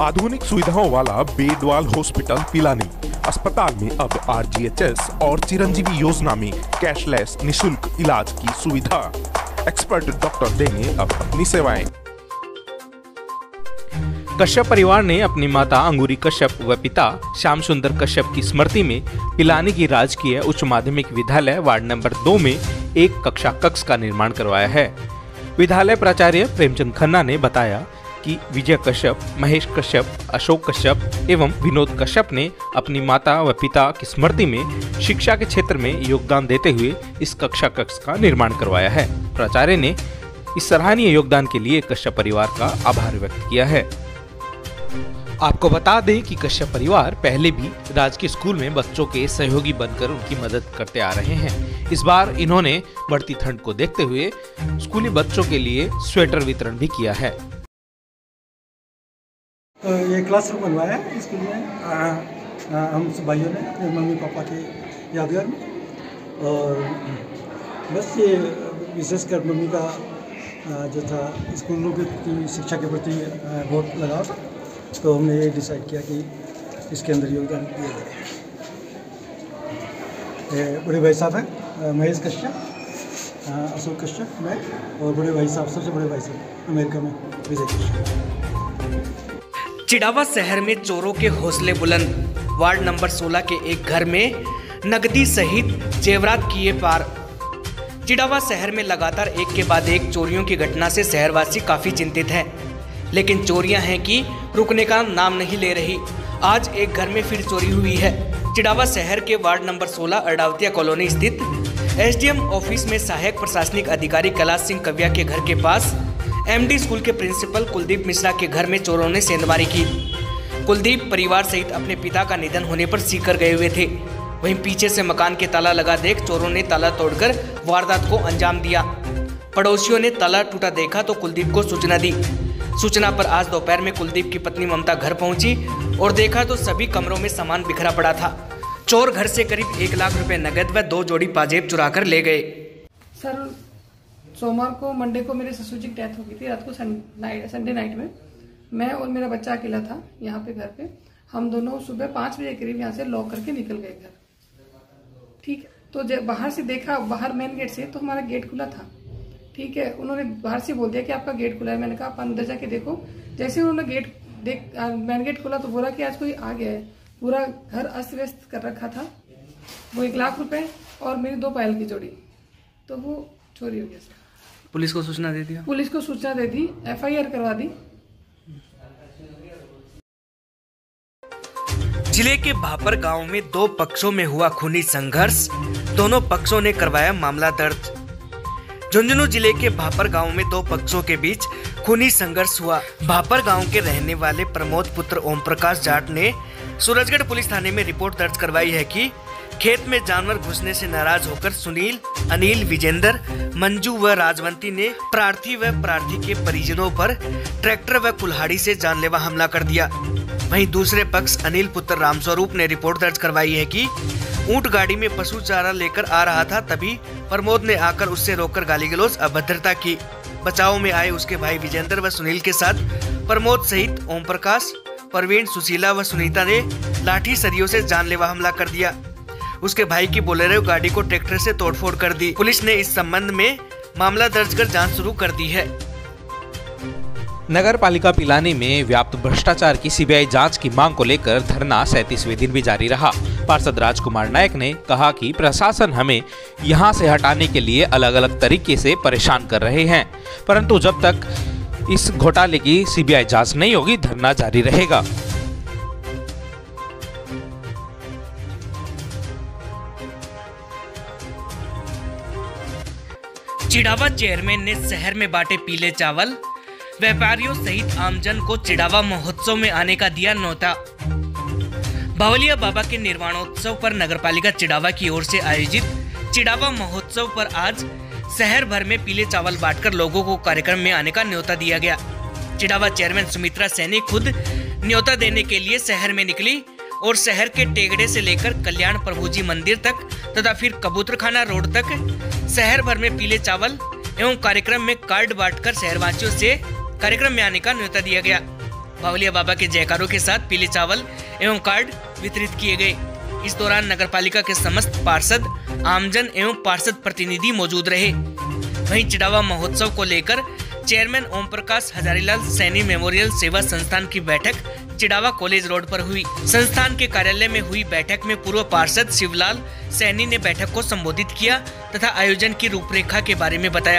आधुनिक सुविधाओं वाला बेडवाल हॉस्पिटल पिलानी। अस्पताल में अब आरजीएचएस और चिरंजीवी योजना में कैशलेस निशुल्क इलाज की सुविधा। एक्सपर्ट डॉक्टर देंगे अब अपनी सेवाएँ। कश्यप परिवार ने अपनी माता अंगूरी कश्यप व पिता श्याम सुंदर कश्यप की स्मृति में पिलानी की राजकीय उच्च माध्यमिक विद्यालय वार्ड नंबर दो में एक कक्षा कक्ष का निर्माण करवाया है। विद्यालय प्राचार्य प्रेमचंद खन्ना ने बताया कि विजय कश्यप, महेश कश्यप, अशोक कश्यप एवं विनोद कश्यप ने अपनी माता व पिता की स्मृति में शिक्षा के क्षेत्र में योगदान देते हुए इस कक्षा कक्ष का निर्माण करवाया है। प्राचार्य ने इस सराहनीय योगदान के लिए कश्यप परिवार का आभार व्यक्त किया है। आपको बता दें कि कश्यप परिवार पहले भी राजकीय स्कूल में बच्चों के सहयोगी बनकर उनकी मदद करते आ रहे हैं। इस बार इन्होंने बढ़ती ठंड को देखते हुए स्कूली बच्चों के लिए स्वेटर वितरण भी किया है। तो ये क्लासरूम बनवाया है स्कूल में आ, आ, हम सब भाइयों ने अपने मम्मी पापा के यादगार में। और बस ये विशेषकर मम्मी का जो था स्कूलों के प्रति शिक्षा के प्रति बहुत लगाव था। तो हमने ये डिसाइड किया कि इसके अंदर योगदान दिया जाए। बड़े भाई साहब हैं महेश कश्यप अशोक कश्यप मैं और बड़े भाई साहब सबसे बड़े भाई साहब अमेरिका में विजय कश्यप। चिड़ावा शहर में चोरों के हौसले बुलंद। वार्ड नंबर 16 के एक घर में नकदी सहित जेवरात किए पार। चिड़ावा शहर में लगातार एक के बाद एक चोरियों की घटना से शहरवासी काफ़ी चिंतित हैं। लेकिन चोरियाँ हैं कि रुकने का नाम नहीं ले रही। आज एक घर में फिर चोरी हुई है। चिड़ावा शहर के वार्ड नंबर 16 अडावतिया कॉलोनी स्थित एसडीएम ऑफ़िस में सहायक प्रशासनिक अधिकारी कैलाश सिंह कविया के घर के पास एमडी स्कूल के प्रिंसिपल कुलदीप मिश्रा के घर में चोरों ने सेंधमारी की। कुलदीप परिवार सहित अपने पिता का निधन होने पर सीकर गए हुए थे। वहीं पीछे से मकान के ताला लगा देख चोरों ने ताला तोड़कर वारदात को अंजाम दिया। पड़ोसियों ने ताला टूटा देखा तो कुलदीप को सूचना दी। सूचना पर आज दोपहर में कुलदीप की पत्नी ममता घर पहुँची और देखा तो सभी कमरों में सामान बिखरा पड़ा था। चोर घर से करीब एक लाख रुपए नगद व दो जोड़ी पाजेब चुरा कर ले गए। सर सोमवार को मंडे को मेरे ससुर जी की डेथ हो गई थी, रात को संडे नाइट में। मैं और मेरा बच्चा अकेला था यहाँ पे, घर पे। हम दोनों सुबह पाँच बजे करीब यहाँ से लॉक करके निकल गए घर। ठीक है? तो जब बाहर से देखा, बाहर मेन गेट से तो हमारा गेट खुला था। ठीक है? उन्होंने बाहर से बोल दिया कि आपका गेट खुला है। मैंने कहा, आप अंदर जाके देखो। जैसे उन्होंने गेट देख मेन गेट खोला तो बोला कि आज कोई आ गया है। पूरा घर अस्त व्यस्त कर रखा था। वो एक लाख रुपए और मेरी दो पायल की जोड़ी। तो वो चोरी हो गया सर। पुलिस को सूचना दे दिया। पुलिस को सूचना दे दी एफआईआर करवा दी। ज़िले के भापर गाँव में दो पक्षों में हुआ खूनी संघर्ष। दोनों पक्षों ने करवाया मामला दर्ज। झुंझुनू ज़िले के भापर गाँव में दो पक्षों के बीच खूनी संघर्ष हुआ। भापर गाँव के रहने वाले प्रमोद पुत्र ओम प्रकाश जाट ने सूरजगढ़ पुलिस थाने में रिपोर्ट दर्ज करवाई है कि खेत में जानवर घुसने से नाराज़ होकर सुनील, अनिल, विजेंद्र, मंजू व राजवंती ने प्रार्थी व प्रार्थी के परिजनों पर ट्रैक्टर व कुल्हाड़ी से जानलेवा हमला कर दिया। वहीं दूसरे पक्ष अनिल पुत्र रामस्वरूप ने रिपोर्ट दर्ज करवाई है कि ऊँट गाड़ी में पशु चारा लेकर आ रहा था, तभी प्रमोद ने आकर उससे रोककर गाली गलौज अभद्रता की। बचाव में आए उसके भाई विजेंद्र व सुनील के साथ प्रमोद सहित ओम प्रकाश प्रवीण सुशीला व सुनीता ने लाठी सरियों से जानलेवा हमला कर दिया। उसके भाई की बोलेरो गाड़ी को ट्रैक्टर से तोड़फोड़ कर दी। पुलिस ने इस संबंध में मामला दर्ज कर जाँच शुरू कर दी है। नगर पालिका पिलानी में व्याप्त भ्रष्टाचार की सीबीआई जाँच की मांग को लेकर धरना सैतीसवें दिन भी जारी रहा। पार्षद राजकुमार नायक ने कहा कि प्रशासन हमें यहाँ से हटाने के लिए अलग अलग तरीके से परेशान कर रहे हैं, परंतु जब तक इस घोटाले की सीबीआई जाँच नहीं होगी, धरना जारी रहेगा। चिड़ावा चेयरमैन ने शहर में बांटे पीले चावल। व्यापारियों सहित आमजन को चिड़ावा महोत्सव में आने का दिया न्योता बावलिया बाबा के निर्माणोत्सव पर नगरपालिका चिड़ावा की ओर से आयोजित चिड़ावा महोत्सव पर आज शहर भर में पीले चावल बांटकर लोगों को कार्यक्रम में आने का न्योता दिया गया। चिड़ावा चेयरमैन सुमित्रा सैनी खुद न्योता देने के लिए शहर में निकली और शहर के टेगड़े से लेकर कल्याण प्रभु जी मंदिर तक तथा फिर कबूतरखाना रोड तक शहर भर में पीले चावल एवं कार्यक्रम में कार्ड बांटकर शहरवासियों से कार्यक्रम में आने का न्योता दिया गया। बावलिया बाबा के जयकारों के साथ पीले चावल एवं कार्ड वितरित किए गए। इस दौरान नगर पालिका के समस्त पार्षद, आमजन एवं पार्षद प्रतिनिधि मौजूद रहे। वहीं चिड़ावा महोत्सव को लेकर चेयरमैन ओम प्रकाश हजारीलाल सैनी मेमोरियल सेवा संस्थान की बैठक चिड़ावा कॉलेज रोड पर हुई। संस्थान के कार्यालय में हुई बैठक में पूर्व पार्षद शिवलाल सैनी ने बैठक को संबोधित किया तथा आयोजन की रूपरेखा के बारे में बताया।